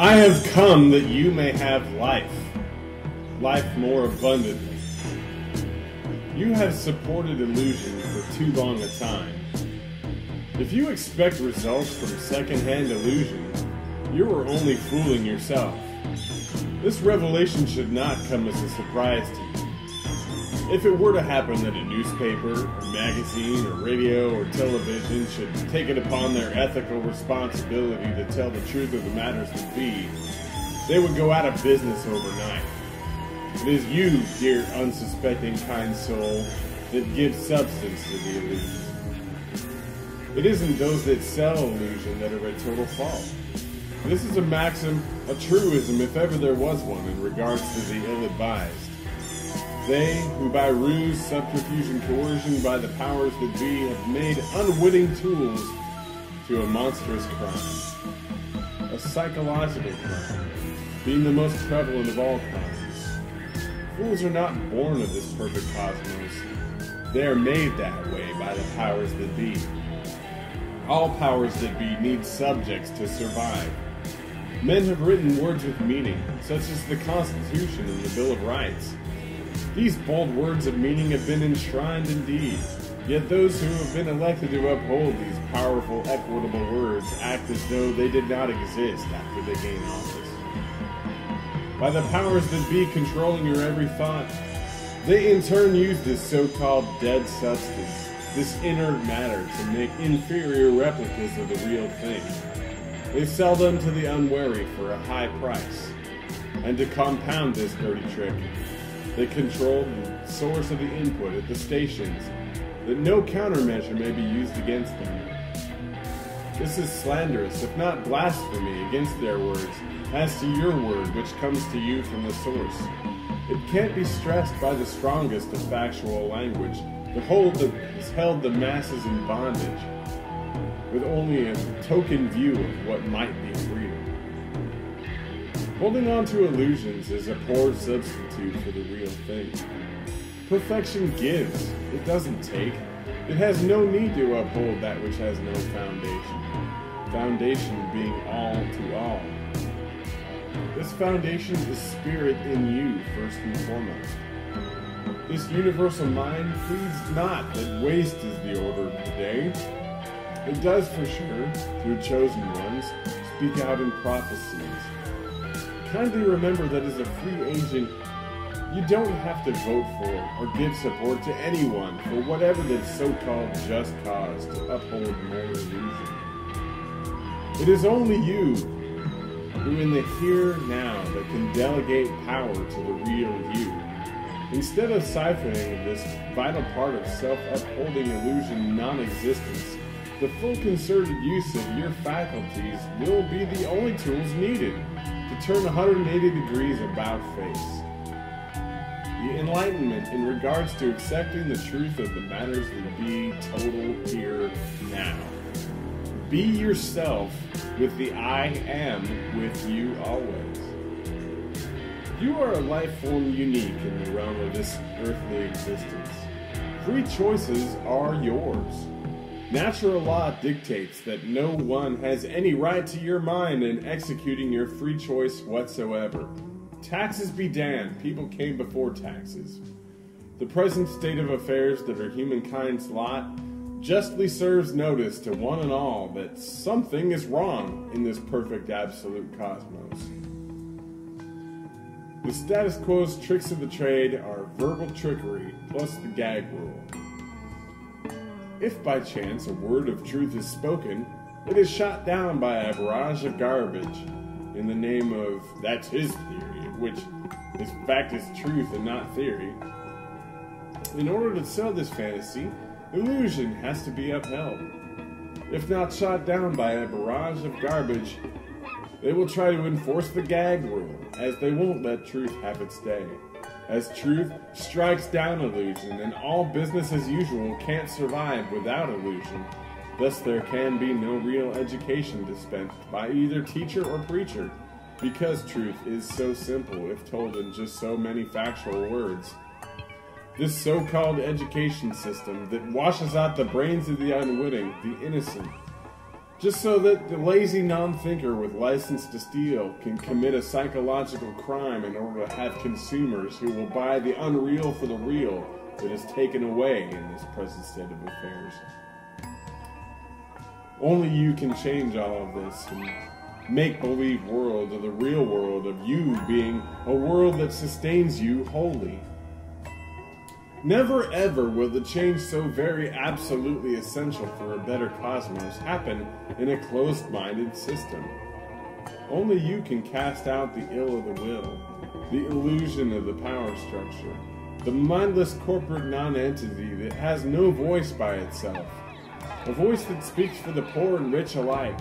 I have come that you may have life, life more abundantly. You have supported illusion for too long a time. If you expect results from secondhand illusion, you are only fooling yourself. This revelation should not come as a surprise to you. If it were to happen that a newspaper, or magazine, or radio, or television should take it upon their ethical responsibility to tell the truth of the matters that be, they would go out of business overnight. It is you, dear unsuspecting kind soul, that give substance to the illusion. It isn't those that sell illusion that are at total fault. This is a maxim, a truism, if ever there was one, in regards to the ill-advised. They who by ruse, subterfuge, and coercion by the powers that be have made unwitting tools to a monstrous crime. A psychological crime, being the most prevalent of all crimes. Fools are not born of this perfect cosmos. They are made that way by the powers that be. All powers that be need subjects to survive. Men have written words with meaning, such as the Constitution and the Bill of Rights. These bold words of meaning have been enshrined indeed, yet those who have been elected to uphold these powerful, equitable words act as though they did not exist after they gain office. By the powers that be controlling your every thought, they in turn use this so-called dead substance, this inert matter, to make inferior replicas of the real thing. They sell them to the unwary for a high price. And to compound this dirty trick, they control the source of the input at the stations, that no countermeasure may be used against them. This is slanderous, if not blasphemy, against their words, as to your word which comes to you from the source. It can't be stressed by the strongest of factual language, the hold that has held the masses in bondage, with only a token view of what might be freedom. Holding on to illusions is a poor substitute for the real thing. Perfection gives, it doesn't take. It has no need to uphold that which has no foundation. Foundation being all to all. This foundation is spirit in you, first and foremost. This universal mind pleads not that waste is the order of the day. It does for sure, through chosen ones, speak out in prophecies. Kindly remember that as a free agent, you don't have to vote for or give support to anyone for whatever the so-called just cause to uphold moral illusion. It is only you who in the here now that can delegate power to the real you. Instead of siphoning this vital part of self-upholding illusion non-existence, the full concerted use of your faculties will be the only tools needed turn 180 degrees about face. The enlightenment in regards to accepting the truth of the matters that be total here now. Be yourself with the I am with you always. You are a life form unique in the realm of this earthly existence. Free choices are yours. Natural law dictates that no one has any right to your mind in executing your free choice whatsoever. Taxes be damned, people came before taxes. The present state of affairs that are humankind's lot justly serves notice to one and all that something is wrong in this perfect absolute cosmos. The status quo's tricks of the trade are verbal trickery plus the gag rule. If by chance a word of truth is spoken, it is shot down by a barrage of garbage in the name of that's his theory, which is fact is truth and not theory. In order to sell this fantasy, illusion has to be upheld. If not shot down by a barrage of garbage, they will try to enforce the gag rule, as they won't let truth have its day as truth strikes down illusion, and all business as usual can't survive without illusion. Thus, there can be no real education dispensed by either teacher or preacher, because truth is so simple if told in just so many factual words. This so called education system that washes out the brains of the unwitting, the innocent, just so that the lazy non thinker with license to steal can commit a psychological crime in order to have consumers who will buy the unreal for the real that is taken away in this present state of affairs. Only you can change all of this and make believe world of the real world of you being a world that sustains you wholly. Never ever will the change so very absolutely essential for a better cosmos happen in a closed minded system. Only you can cast out the ill of the will, the illusion of the power structure, the mindless corporate nonentity that has no voice by itself, a voice that speaks for the poor and rich alike.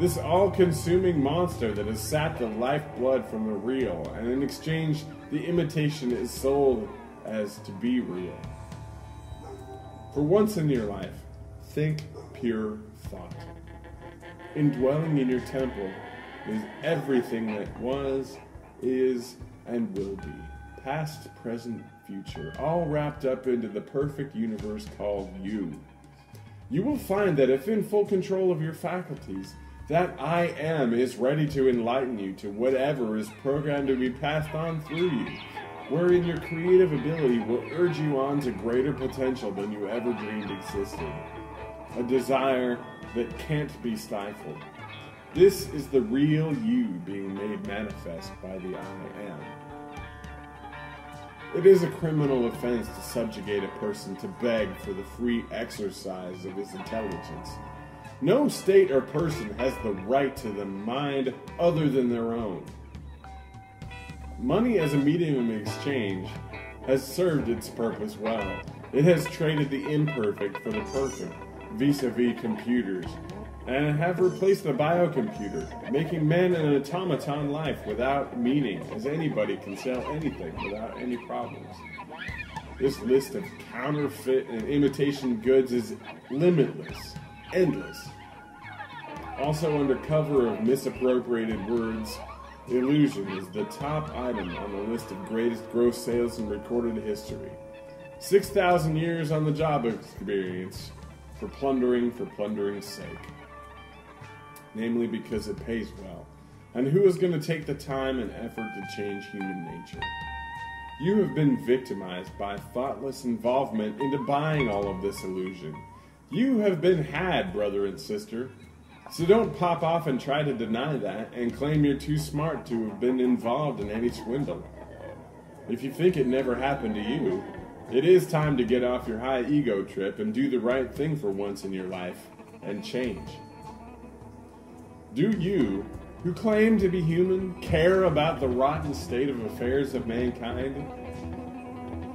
This all consuming monster that has sapped the lifeblood from the real, and in exchange, the imitation is sold as to be real. For once in your life, think pure thought. Indwelling in your temple is everything that was, is, and will be, past, present, future, all wrapped up into the perfect universe called you. You will find that if in full control of your faculties, that I am is ready to enlighten you to whatever is programmed to be passed on through you wherein your creative ability will urge you on to greater potential than you ever dreamed existed. A desire that can't be stifled. This is the real you being made manifest by the I am. It is a criminal offense to subjugate a person to beg for the free exercise of his intelligence. No state or person has the right to the mind other than their own. Money as a medium of exchange has served its purpose well. It has traded the imperfect for the perfect, vis-a-vis computers, and have replaced the biocomputer, making man an automaton life without meaning, as anybody can sell anything without any problems. This list of counterfeit and imitation goods is limitless, endless. Also, under cover of misappropriated words, Illusion is the top item on the list of greatest gross sales in recorded history. 6,000 years on the job experience for plundering for plundering's sake. Namely, because it pays well. And who is going to take the time and effort to change human nature? You have been victimized by thoughtless involvement into buying all of this illusion. You have been had, brother and sister. So don't pop off and try to deny that and claim you're too smart to have been involved in any swindle. If you think it never happened to you, it is time to get off your high ego trip and do the right thing for once in your life and change. Do you, who claim to be human, care about the rotten state of affairs of mankind?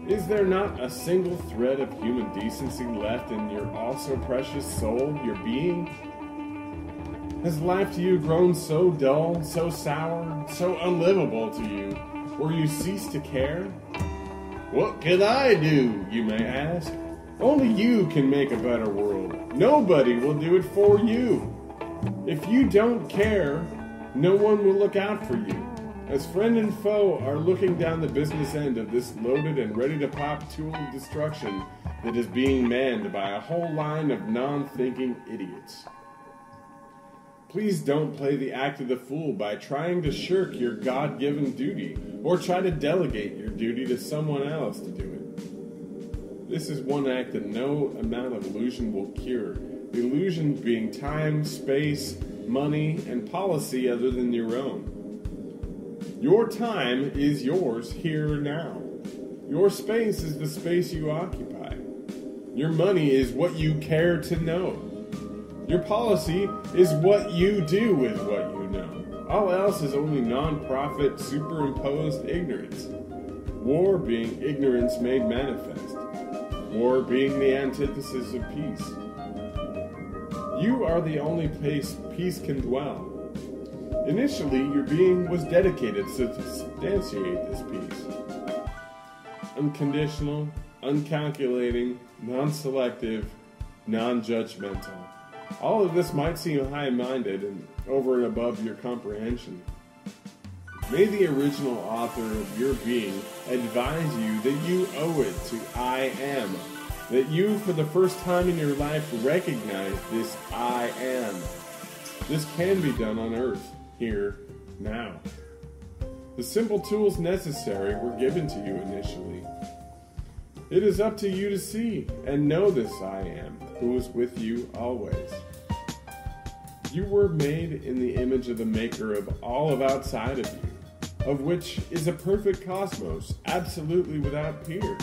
Is there not a single thread of human decency left in your also precious soul, your being? Has life to you grown so dull, so sour, so unlivable to you, where you cease to care? What can I do, you may ask? Only you can make a better world. Nobody will do it for you. If you don't care, no one will look out for you. As friend and foe are looking down the business end of this loaded and ready to pop tool of destruction that is being manned by a whole line of non thinking idiots. Please don't play the act of the fool by trying to shirk your God given duty or try to delegate your duty to someone else to do it. This is one act that no amount of illusion will cure. Illusion being time, space, money, and policy other than your own. Your time is yours here now. Your space is the space you occupy. Your money is what you care to know. Your policy is what you do with what you know. All else is only non profit, superimposed ignorance. War being ignorance made manifest. War being the antithesis of peace. You are the only place peace can dwell. Initially, your being was dedicated to substantiate this peace. Unconditional, uncalculating, non selective, non judgmental. All of this might seem high minded and over and above your comprehension. May the original author of your being advise you that you owe it to I am, that you, for the first time in your life, recognize this I am, This can be done on earth, here, now. The simple tools necessary were given to you initially. It is up to you to see and know this I am, who is with you always. You were made in the image of the Maker of all of outside of you, of which is a perfect cosmos, absolutely without peer.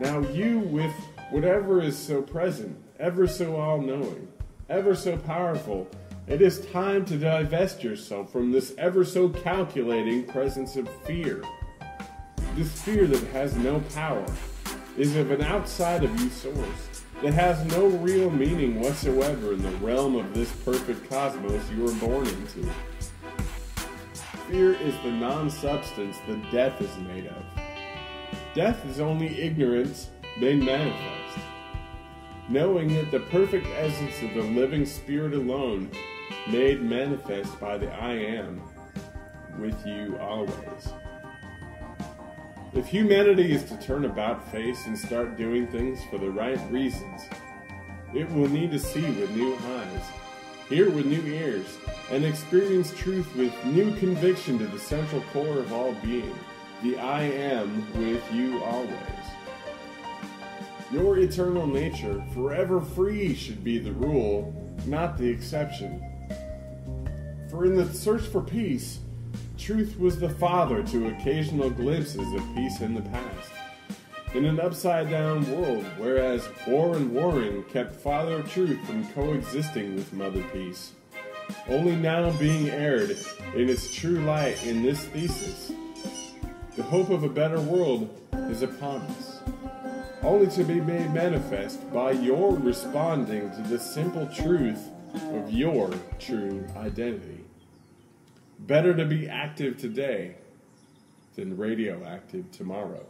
Now, you, with whatever is so present, ever so all knowing, ever so powerful, it is time to divest yourself from this ever so calculating presence of fear. This fear that has no power is of an outside of you source that has no real meaning whatsoever in the realm of this perfect cosmos you were born into. Fear is the non substance that death is made of. Death is only ignorance made manifest. Knowing that the perfect essence of the living spirit alone made manifest by the I Am, with you always. If humanity is to turn about face and start doing things for the right reasons, it will need to see with new eyes, hear with new ears, and experience truth with new conviction to the central core of all being, the I Am with you always. Your eternal nature, forever free, should be the rule, not the exception. For in the search for peace, truth was the father to occasional glimpses of peace in the past. In an upside down world, whereas war and warring kept Father Truth from coexisting with Mother Peace, only now being aired in its true light in this thesis. The hope of a better world is upon us, only to be made manifest by your responding to the simple truth of your true identity. Better to be active today than radioactive tomorrow.